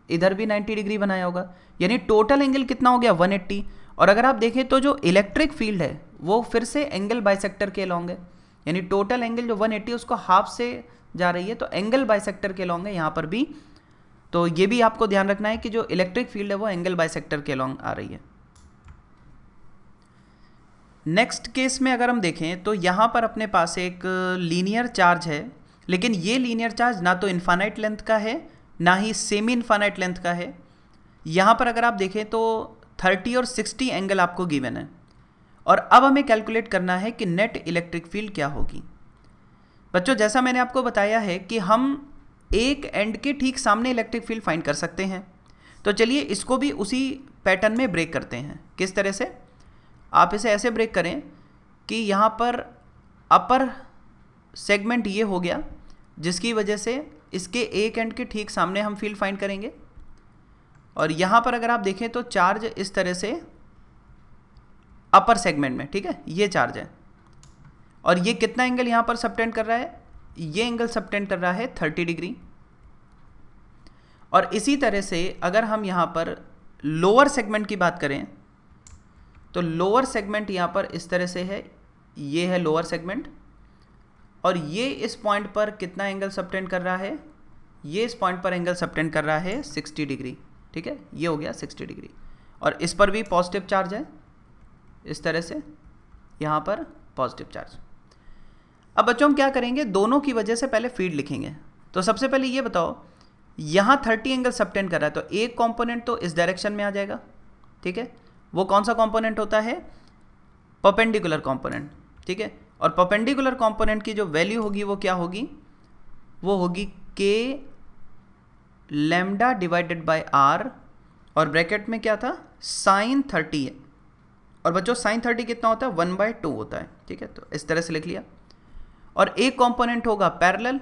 Speaker 1: इधर भी 90 डिग्री बनाया होगा। यानी टोटल एंगल कितना हो गया? 180 और अगर आप देखें तो जो इलेक्ट्रिक फ़ील्ड है, वो फिर से एंगल बाइसेक्टर के लॉन्ग है। यानी टोटल एंगल जो 180 उसको हाफ़ से जा रही है तो एंगल बाइसेक्टर के लॉन्ग है यहाँ पर भी। तो ये भी आपको ध्यान रखना है कि जो इलेक्ट्रिक फ़ील्ड है, वो एंगल बाइसेक्टर के लॉन्ग आ रही है। नेक्स्ट केस में अगर हम देखें तो यहाँ पर अपने पास एक लीनियर चार्ज है, लेकिन ये लीनियर चार्ज ना तो इन्फानाइट लेंथ का है, ना ही सेमी इन्फानाइट लेंथ का है। यहाँ पर अगर आप देखें तो 30 और 60 एंगल आपको गिवन है। और अब हमें कैलकुलेट करना है कि नेट इलेक्ट्रिक फ़ील्ड क्या होगी। बच्चों, जैसा मैंने आपको बताया है कि हम एक एंड के ठीक सामने इलेक्ट्रिक फ़ील्ड फाइंड कर सकते हैं। तो चलिए इसको भी उसी पैटर्न में ब्रेक करते हैं। किस तरह से? आप इसे ऐसे ब्रेक करें कि यहाँ पर अपर सेगमेंट ये हो गया, जिसकी वजह से इसके एक एंड के ठीक सामने हम फ़ील्ड फाइंड करेंगे। और यहाँ पर अगर आप देखें तो चार्ज इस तरह से अपर सेगमेंट में, ठीक है? ये चार्ज है। और ये कितना एंगल यहाँ पर सबटेंड कर रहा है? ये एंगल सबटेंड कर रहा है थर्टी डिग्री। और इसी तरह से अगर हम यहाँ पर लोअर सेगमेंट की बात करें तो लोअर सेगमेंट यहाँ पर इस तरह से है। ये है लोअर सेगमेंट। और ये इस पॉइंट पर कितना एंगल सबटेंड कर रहा है? ये इस पॉइंट पर एंगल सबटेंड कर रहा है 60 डिग्री। ठीक है? ये हो गया 60 डिग्री। और इस पर भी पॉजिटिव चार्ज है। इस तरह से यहाँ पर पॉजिटिव चार्ज। अब बच्चों हम क्या करेंगे? दोनों की वजह से पहले फ़ीड लिखेंगे। तो सबसे पहले ये बताओ, यहाँ 30 एंगल सबटेंड कर रहा है तो एक कॉम्पोनेंट तो इस डायरेक्शन में आ जाएगा। ठीक है? वो कौन सा कॉम्पोनेंट होता है? Perpendicular component. ठीक है? और परपेंडिकुलर कॉम्पोनेंट की जो वैल्यू होगी, वो क्या होगी? वो होगी K lambda divided by R और ब्रैकेट में क्या था? साइन थर्टी है। और बच्चों साइन थर्टी कितना होता है? वन बाय टू होता है, ठीक है? तो इस तरह से लिख लिया। और एक कंपोनेंट होगा पैरेलल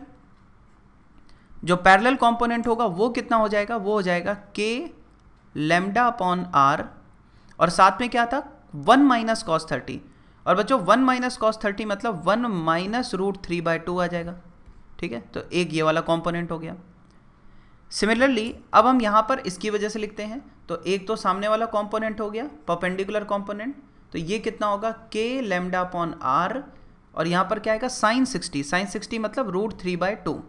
Speaker 1: जो पैरेलल कंपोनेंट होगा, वो कितना हो जाएगा? वो हो जाएगा के लेमडा अपॉन आर और साथ में क्या था? वन माइनस कॉस थर्टी और बच्चों वन माइनस कॉस थर्टी मतलब one minus root three by two आ जाएगा, ठीक है? तो एक ये वाला कॉम्पोनेंट हो गया। सिमिलरली अब हम यहाँ पर इसकी वजह से लिखते हैं तो एक तो सामने वाला कॉम्पोनेंट हो गया परपेंडिकुलर कॉम्पोनेंट तो ये कितना होगा? के लेमडा अपॉन आर और यहाँ पर क्या आएगा? साइन सिक्सटी साइन सिक्सटी मतलब रूट थ्री बाय टू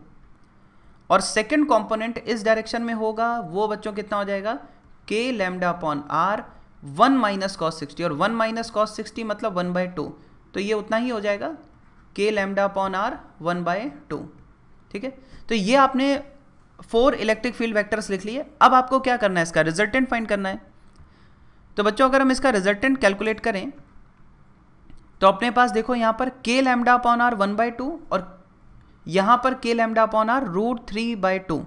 Speaker 1: और सेकेंड कॉम्पोनेंट इस डायरेक्शन में होगा, वो बच्चों कितना हो जाएगा? K lambda upon R one minus cos sixty और वन माइनस कॉस सिक्सटी मतलब वन बाय टू तो ये उतना ही हो जाएगा? K lambda upon R one by two ठीक है? तो ये आपने फोर इलेक्ट्रिक फ़ील्ड वेक्टर्स लिख लिए। अब आपको क्या करना है, इसका रिजल्टेंट फाइंड करना है। तो बच्चों, अगर हम इसका रिजल्टेंट कैलकुलेट करें तो अपने पास देखो, यहाँ पर K lambda upon R one by two और यहाँ पर K lambda upon R root three by two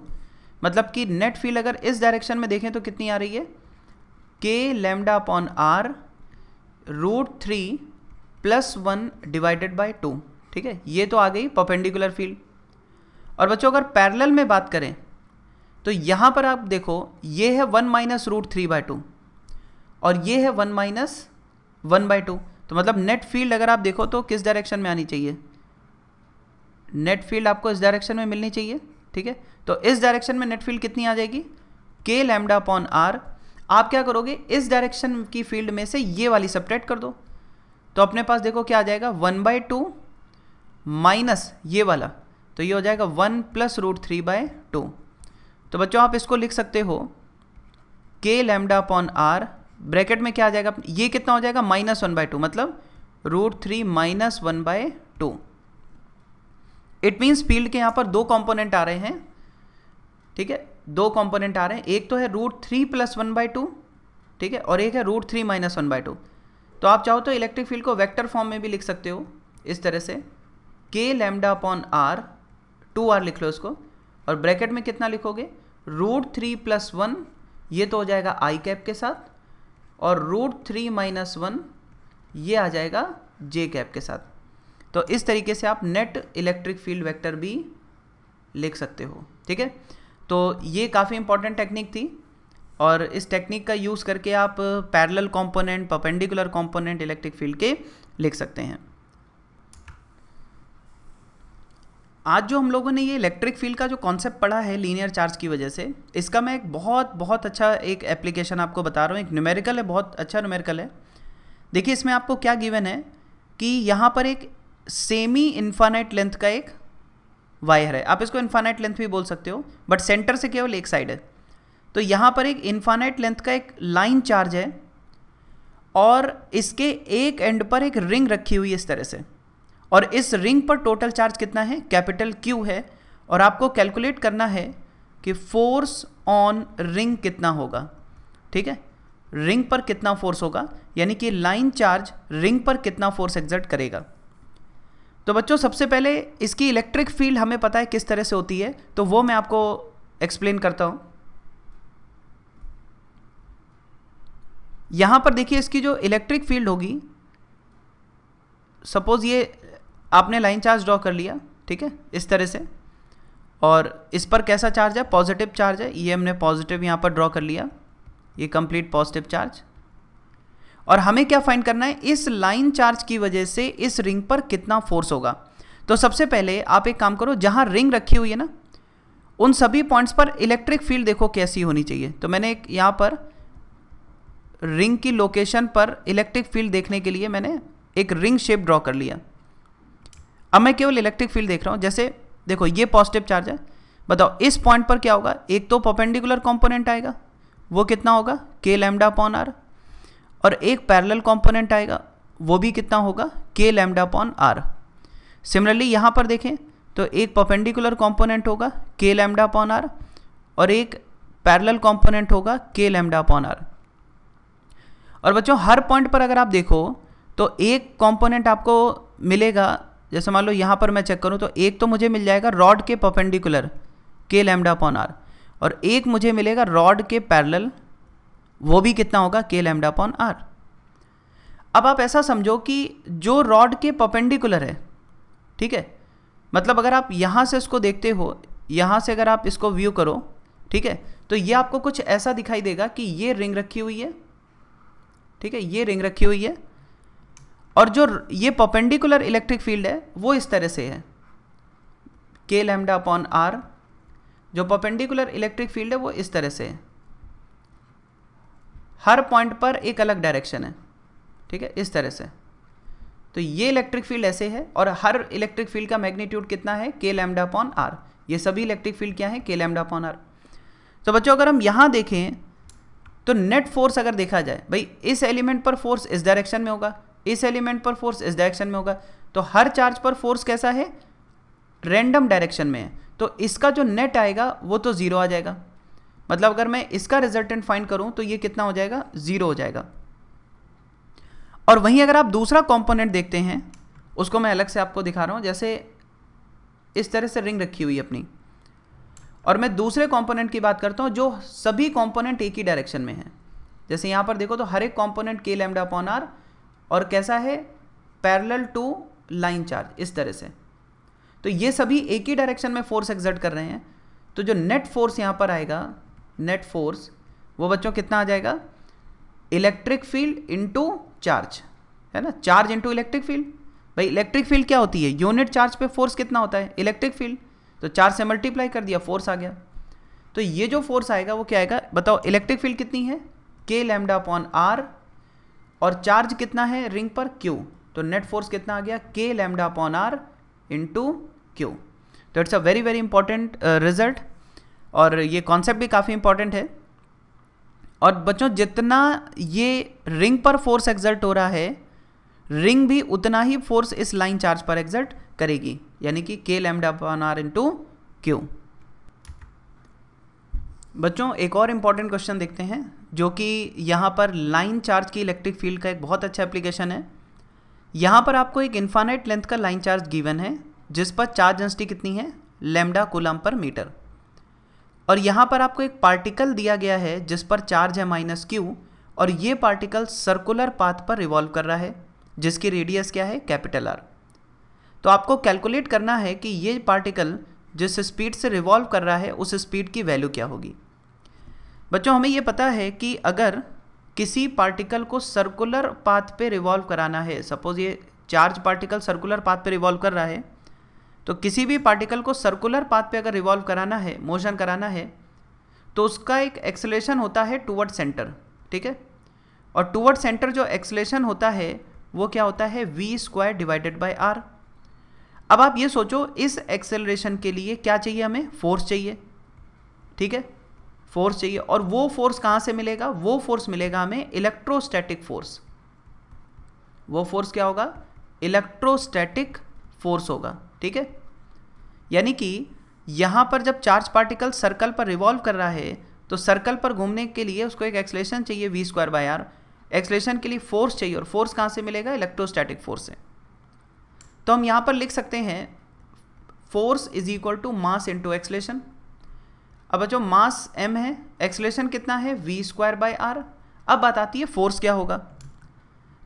Speaker 1: मतलब कि नेट फ़ील्ड अगर इस डायरेक्शन में देखें तो कितनी आ रही है? K lambda upon R root three plus one divided by two ठीक है? ये तो आ गई परपेंडिकुलर फ़ील्ड और बच्चों, अगर पैरेलल में बात करें तो यहाँ पर आप देखो, ये है one minus root three by two, और ये है one minus one by two. तो मतलब नेट फ़ील्ड अगर आप देखो तो किस डायरेक्शन में आनी चाहिए? नेट फ़ील्ड आपको इस डायरेक्शन में मिलनी चाहिए, ठीक है? तो इस डायरेक्शन में नेट फ़ील्ड कितनी आ जाएगी? के लेमडा अपॉन आर आप क्या करोगे? इस डायरेक्शन की फ़ील्ड में से ये वाली सपरेट कर दो। तो अपने पास देखो क्या आ जाएगा? वन बाई टू माइनस ये वाला। तो ये हो जाएगा one plus root three by two. तो बच्चों, आप इसको लिख सकते हो के लेमडा अपॉन आर ब्रैकेट में क्या आ जाएगा? ये कितना हो जाएगा? माइनस वन बाय टू मतलब root three minus one by two. It means field के यहाँ पर दो कंपोनेंट आ रहे हैं, ठीक है? दो कंपोनेंट आ रहे हैं। एक तो है root three plus one by two ठीक है? और एक है root three minus one by two तो आप चाहो तो इलेक्ट्रिक फ़ील्ड को वेक्टर फॉर्म में भी लिख सकते हो, इस तरह से। K lambda upon R two R लिख लो इसको। और ब्रैकेट में कितना लिखोगे? रूट थ्री प्लस वन ये तो हो जाएगा आई कैप के साथ, और रूट थ्री माइनस वन ये आ जाएगा जे कैप के साथ। तो इस तरीके से आप नेट इलेक्ट्रिक फ़ील्ड वेक्टर भी लिख सकते हो, ठीक है? तो ये काफ़ी इंपॉर्टेंट टेक्निक थी, और इस टेक्निक का यूज़ करके आप parallel component perpendicular component electric field के लिख सकते हैं। आज जो हम लोगों ने ये इलेक्ट्रिक फ़ील्ड का जो कॉन्सेप्ट पढ़ा है लीनियर चार्ज की वजह से, इसका मैं एक बहुत बहुत अच्छा एक एप्लीकेशन आपको बता रहा हूँ। एक न्यूमेरिकल है, बहुत अच्छा न्यूमेरिकल है। देखिए, इसमें आपको क्या गिवन है कि यहाँ पर एक सेमी इन्फानाइट लेंथ का एक वायर है। आप इसको इन्फानाइट लेंथ भी बोल सकते हो बट सेंटर से केवल एक साइड है। तो यहाँ पर एक इन्फानाइट लेंथ का एक लाइन चार्ज है और इसके एक एंड पर एक रिंग रखी हुई है इस तरह से। और इस रिंग पर टोटल चार्ज कितना है? कैपिटल क्यू है। और आपको कैलकुलेट करना है कि फोर्स ऑन रिंग कितना होगा। ठीक है? रिंग पर कितना फोर्स होगा? यानी कि लाइन चार्ज रिंग पर कितना फोर्स एग्जर्ट करेगा। तो बच्चों, सबसे पहले इसकी इलेक्ट्रिक फ़ील्ड हमें पता है किस तरह से होती है। तो वो मैं आपको एक्सप्लेन करता हूँ। यहाँ पर देखिए इसकी जो इलेक्ट्रिक फ़ील्ड होगी सपोज़ ये आपने लाइन चार्ज ड्रॉ कर लिया, ठीक है, इस तरह से। और इस पर कैसा चार्ज है? पॉजिटिव चार्ज है। ये हमने पॉजिटिव यहाँ पर ड्रॉ कर लिया। ये कंप्लीट पॉजिटिव चार्ज और हमें क्या फाइंड करना है? इस लाइन चार्ज की वजह से इस रिंग पर कितना फोर्स होगा। तो सबसे पहले आप एक काम करो, जहाँ रिंग रखी हुई है ना, उन सभी पॉइंट्स पर इलेक्ट्रिक फ़ील्ड देखो कैसी होनी चाहिए। तो मैंने एक यहाँ पर रिंग की लोकेशन पर इलेक्ट्रिक फ़ील्ड देखने के लिए मैंने एक रिंग शेप ड्रॉ कर लिया। अब मैं केवल इलेक्ट्रिक फ़ील्ड देख रहा हूँ, जैसे, देखो, ये पॉजिटिव चार्ज है। बताओ, इस पॉइंट पर क्या होगा? एक तो परपेंडिकुलर कॉम्पोनेंट आएगा, वो कितना होगा? के लैमडा पॉन आर और एक पैरेलल कॉम्पोनेंट आएगा, वो भी कितना होगा? के लैमडा पॉन आर सिमिलरली यहाँ पर देखें तो एक परपेंडिकुलर कॉम्पोनेंट होगा के लैमडा पॉन आर और एक पैरेलल कॉम्पोनेंट होगा के लैमडा पॉन आर और बच्चों, हर पॉइंट पर अगर आप देखो तो एक कंपोनेंट आपको मिलेगा जैसे मान लो यहाँ पर मैं चेक करूँ तो एक तो मुझे मिल जाएगा रॉड के परपेंडिकुलर के लैमडा पॉन आर और एक मुझे मिलेगा रॉड के पैरेलल वो भी कितना होगा के लैमडा पॉन आर अब आप ऐसा समझो कि जो रॉड के परपेंडिकुलर है, ठीक है? मतलब अगर आप यहाँ से इसको देखते हो, यहाँ से अगर आप इसको व्यू करो, ठीक है? तो ये आपको कुछ ऐसा दिखाई देगा कि ये रिंग रखी हुई है, ठीक है? ये रिंग रखी हुई है और जो ये परपेंडिकुलर इलेक्ट्रिक फ़ील्ड है, वो इस तरह से है। के लैमडा अपॉन आर जो परपेंडिकुलर इलेक्ट्रिक फ़ील्ड है, वो इस तरह से है। हर पॉइंट पर एक अलग डायरेक्शन है, ठीक है? इस तरह से। तो ये इलेक्ट्रिक फ़ील्ड ऐसे है और हर इलेक्ट्रिक फ़ील्ड का मैग्नीट्यूड कितना है? के लैमडा अपॉन आर ये सभी इलेक्ट्रिक फ़ील्ड क्या है? के लैमडा अपॉन आर तो बच्चों, अगर हम यहाँ देखें तो नेट फोर्स अगर देखा जाए, भाई, इस एलिमेंट पर फोर्स इस डायरेक्शन में होगा। इस एलिमेंट पर फोर्स इस डायरेक्शन में होगा। तो हर चार्ज पर फोर्स कैसा है? रेंडम डायरेक्शन में है। तो इसका जो नेट आएगा, वो तो ज़ीरो आ जाएगा। मतलब अगर मैं इसका रिजल्टेंट फाइंड करूँ तो ये कितना हो जाएगा? ज़ीरो हो जाएगा। और वहीं अगर आप दूसरा कंपोनेंट देखते हैं, उसको मैं अलग से आपको दिखा रहा हूँ, जैसे इस तरह से रिंग रखी हुई अपनी। और मैं दूसरे कंपोनेंट की बात करता हूँ, जो सभी कंपोनेंट एक ही डायरेक्शन में है। जैसे यहाँ पर देखो तो हर एक कंपोनेंट के लैमडा अपॉन आर और कैसा है? पैरेलल टू लाइन चार्ज इस तरह से। तो ये सभी एक ही डायरेक्शन में फोर्स एग्जर्ट कर रहे हैं। तो जो नेट फोर्स यहाँ पर आएगा नेट फोर्स वो बच्चों कितना आ जाएगा? इलेक्ट्रिक फ़ील्ड इंटू चार्ज है ना? चार्ज इंटू इलेक्ट्रिक फ़ील्ड भाई इलेक्ट्रिक फ़ील्ड क्या होती है? यूनिट चार्ज पे फोर्स कितना होता है? इलेक्ट्रिक फ़ील्ड तो चार्ज से मल्टीप्लाई कर दिया फोर्स आ गया। तो ये जो फोर्स आएगा, वो क्या आएगा? बताओ इलेक्ट्रिक फ़ील्ड कितनी है? के लैमडा अपॉन आर और चार्ज कितना है रिंग पर क्यू तो नेट फोर्स कितना आ गया? K lambda upon R into Q तो it's a very very important result और ये कॉन्सेप्ट भी काफ़ी इंपॉर्टेंट है। और बच्चों, जितना ये रिंग पर फोर्स एग्जर्ट हो रहा है, रिंग भी उतना ही फोर्स इस लाइन चार्ज पर एग्जर्ट करेगी। यानी कि K lambda upon R into Q बच्चों, एक और इंपॉर्टेंट क्वेश्चन देखते हैं। जो कि यहाँ पर लाइन चार्ज की इलेक्ट्रिक फ़ील्ड का एक बहुत अच्छा एप्लीकेशन है। यहाँ पर आपको एक इन्फानाइट लेंथ का लाइन चार्ज गिवन है, जिस पर चार्ज डेंसिटी कितनी है? लेमडा कोलम पर मीटर और यहाँ पर आपको एक पार्टिकल दिया गया है, जिस पर चार्ज है माइनस क्यू और ये पार्टिकल सर्कुलर पाथ पर रिवॉल्व कर रहा है, जिसकी रेडियस क्या है? कैपिटल आर तो आपको कैलकुलेट करना है कि ये पार्टिकल जिस स्पीड से रिवॉल्व कर रहा है, उस स्पीड की वैल्यू क्या होगी। बच्चों, हमें ये पता है कि अगर किसी पार्टिकल को सर्कुलर पाथ पे रिवॉल्व कराना है सपोज़ ये चार्ज पार्टिकल सर्कुलर पाथ पे रिवॉल्व कर रहा है तो किसी भी पार्टिकल को सर्कुलर पाथ पे अगर रिवॉल्व कराना है मोशन कराना है तो उसका एक एक्सलेशन होता है टूवर्ड सेंटर ठीक है? और टूवर्ड सेंटर जो एक्सलेशन होता है, वो क्या होता है? V square divided by R अब आप ये सोचो, इस एक्सेलरेशन के लिए क्या चाहिए हमें? फोर्स चाहिए, ठीक है? फोर्स चाहिए। और वो फोर्स कहाँ से मिलेगा? वो फोर्स मिलेगा हमें इलेक्ट्रोस्टैटिक फोर्स वो फोर्स क्या होगा? इलेक्ट्रोस्टैटिक फोर्स होगा। ठीक है? यानी कि यहाँ पर जब चार्ज पार्टिकल सर्कल पर रिवॉल्व कर रहा है तो सर्कल पर घूमने के लिए उसको एक एक्सलेशन चाहिए V square by R acceleration के लिए फोर्स चाहिए और फोर्स कहाँ से मिलेगा? इलेक्ट्रोस्टैटिक फोर्स से। तो हम यहाँ पर लिख सकते हैं force is equal to mass into acceleration अब जो मास एम है एक्सलेशन कितना है? वी स्क्वायर बाय आर अब बात आती है फोर्स क्या होगा?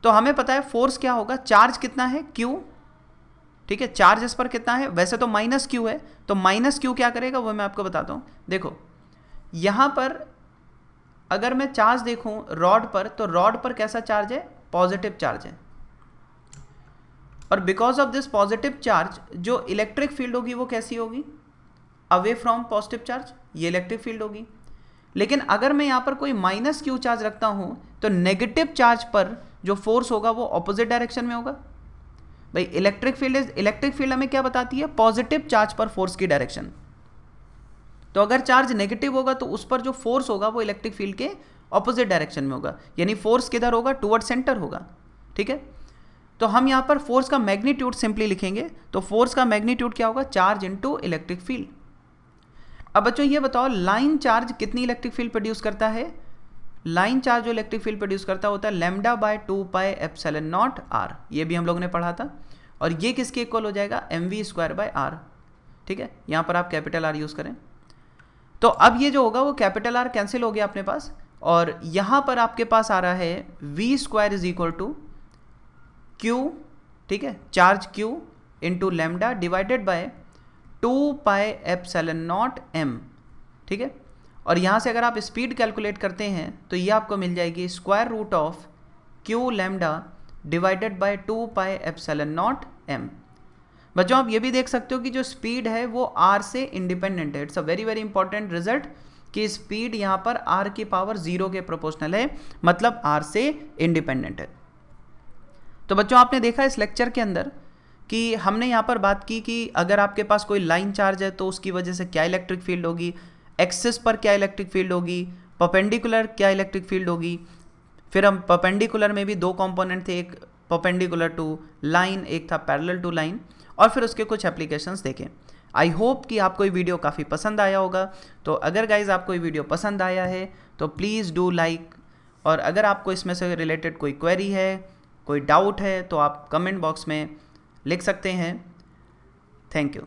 Speaker 1: तो हमें पता है फोर्स क्या होगा? चार्ज कितना है? क्यू ठीक है चार्ज इस पर कितना है? वैसे तो माइनस क्यू है तो माइनस क्यू क्या करेगा? वो मैं आपको बताता हूँ। देखो, यहाँ पर अगर मैं चार्ज देखूँ रॉड पर तो रॉड पर कैसा चार्ज है? पॉजिटिव चार्ज है। और because of this positive charge जो इलेक्ट्रिक फ़ील्ड होगी, वो कैसी होगी? अवे फ्रॉम पॉजिटिव चार्ज ये इलेक्ट्रिक फ़ील्ड होगी। लेकिन अगर मैं यहाँ पर कोई माइनस क्यू चार्ज रखता हूँ तो नेगेटिव चार्ज पर जो फोर्स होगा वो ऑपोजिट डायरेक्शन में होगा। भाई इलेक्ट्रिक फ़ील्ड इलेक्ट्रिक फ़ील्ड हमें क्या बताती है? पॉजिटिव चार्ज पर फोर्स की डायरेक्शन तो अगर चार्ज नेगेटिव होगा तो उस पर जो फोर्स होगा, वो इलेक्ट्रिक फ़ील्ड के ऑपोजिट डायरेक्शन में होगा। यानी फोर्स किधर होगा? टूवर्ड सेंटर होगा। ठीक है? तो हम यहाँ पर फोर्स का मैग्नीट्यूड सिंपली लिखेंगे। तो फोर्स का मैग्नीट्यूड क्या होगा? चार्ज इंटू इलेक्ट्रिक फ़ील्ड अब बच्चों ये बताओ लाइन चार्ज कितनी इलेक्ट्रिक फ़ील्ड प्रोड्यूस करता है? लाइन चार्ज जो इलेक्ट्रिक फ़ील्ड प्रोड्यूस करता होता है lambda by two pi epsilon naught R ये भी हम लोगों ने पढ़ा था। और ये किसके इक्वल हो जाएगा? M V square by R ठीक है? यहाँ पर आप कैपिटल आर यूज़ करें। तो अब ये जो होगा, वो कैपिटल आर कैंसिल हो गया अपने पास। और यहाँ पर आपके पास आ रहा है V square is equal to Q ठीक है? Charge Q into lambda divided by two pi epsilon naught M, ठीक है? और यहाँ से अगर आप स्पीड कैलकुलेट करते हैं तो ये आपको मिल जाएगी square root of Q lambda divided by two pi epsilon naught M. बच्चों, आप ये भी देख सकते हो कि जो स्पीड है, वो आर से इंडिपेंडेंट है। It's a very very important result कि स्पीड यहाँ पर आर की पावर ज़ीरो के प्रोपोर्शनल है मतलब आर से इंडिपेंडेंट है। तो बच्चों, आपने देखा इस लेक्चर के अंदर कि हमने यहाँ पर बात की कि अगर आपके पास कोई लाइन चार्ज है तो उसकी वजह से क्या इलेक्ट्रिक फ़ील्ड होगी? एक्सेस पर क्या इलेक्ट्रिक फ़ील्ड होगी? पपेंडिकुलर क्या इलेक्ट्रिक फ़ील्ड होगी? फिर हम पपेंडिकुलर में भी दो कंपोनेंट थे, एक पपेंडिकुलर टू लाइन एक था पैरेलल टू लाइन और फिर उसके कुछ एप्लीकेशंस देखें। आई होप कि आपको ये वीडियो काफ़ी पसंद आया होगा। तो अगर गाइज़ आपको ये वीडियो पसंद आया है तो प्लीज़ डू लाइक और अगर आपको इसमें से रिलेटेड कोई क्वेरी है, कोई डाउट है तो आप कमेंट बॉक्स में लिख सकते हैं। Thank you